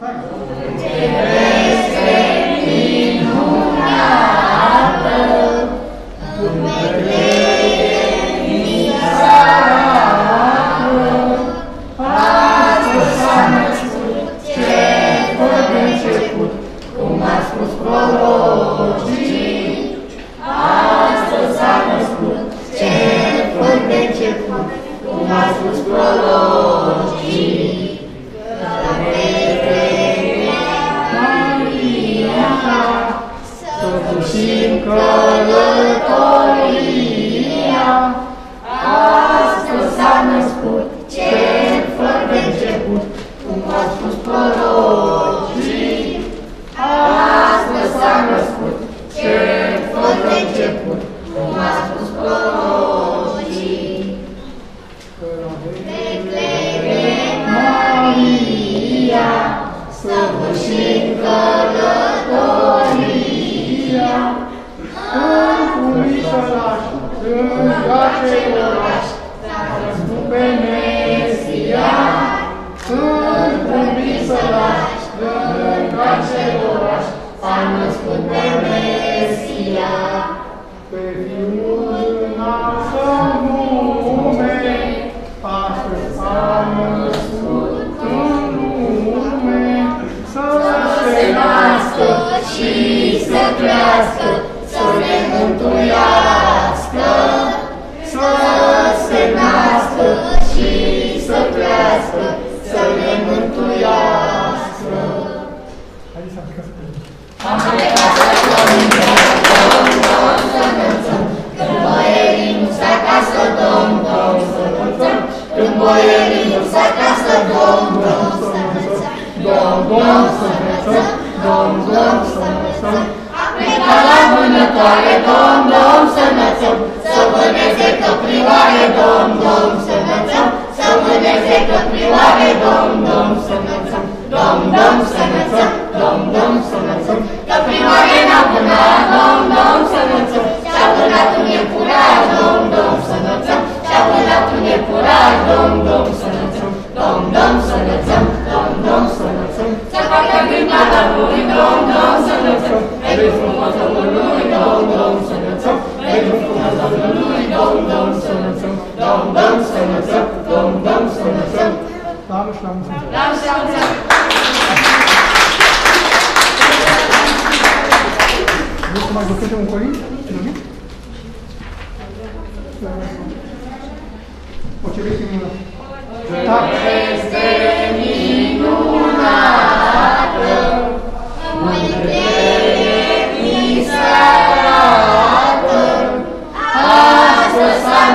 Tá bom. sfârșim călătoria. Astăzi s-a născut ce fără de început, cum a spus prorocii. Astăzi s-a născut ce fără de început, cum a spus prorocii. Betlehem Maria, săvârșim călătoria. pe oraș, Îți pe Mesia, Când umbli să lași, În orice oraș, S-a Mesia. Pe Fiul nașă lume, Astăzi s-a născut Să se nască și să crească, Să ne mântuiască. Domn sufletos, Domn, Domn sănătos, Pe calea vânătoare, Domn, Domn sănătos, Să vâneze Samsung, Dom Dom Samsung, Dom Dom Samsung. Dame Schlangen. Dame Schlangen. Vous m'avez fait mon colis Tu l'as mis Potrzebuję mi. Tak.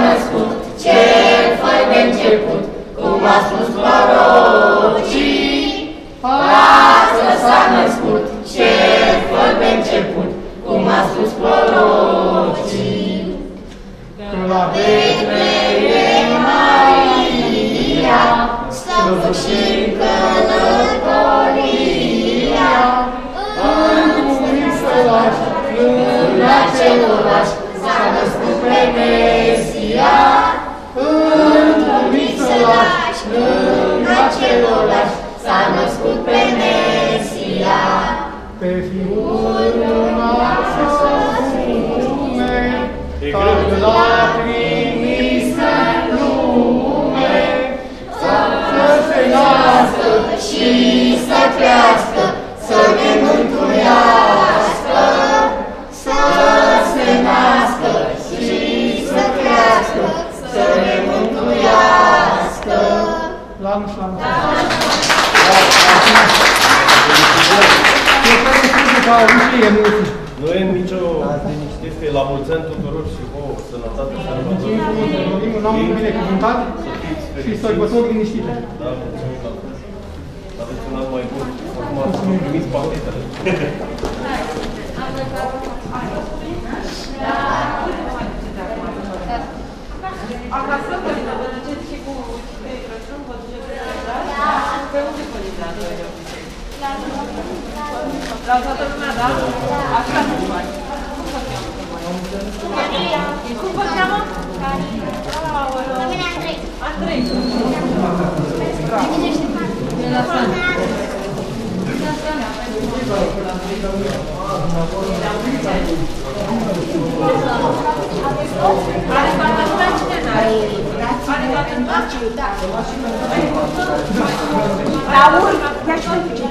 născut, ce foi de început, cum a spus prorocii. Pasă s-a născut, ce foi de început, cum a spus prorocii. Când la Betleie Maria s-a și călătoria, în sfârșit la celor și să crească, să ne mântuiască, să se nască și să crească, să ne mântuiască. Lanus, lanus. Nu e nicio liniște, la mulți ani tuturor și vouă, sănătate, sărbători. Mulțumim, mulțumim, un an binecuvântat și să-i păsăm liniștite. Da, mulțumim. Acasă părintă, vă duceți și cu de Crăciun, vă duceți de Crăciun? Da. Pe unde părintă ați de obicei? La toată lumea. La toată lumea, da? Așa nu faci. Cum vă cheamă? Cum vă cheamă? Aoleu. Andrei. Andrei. Bravo. De la Sfânt. Raul, ia și tu.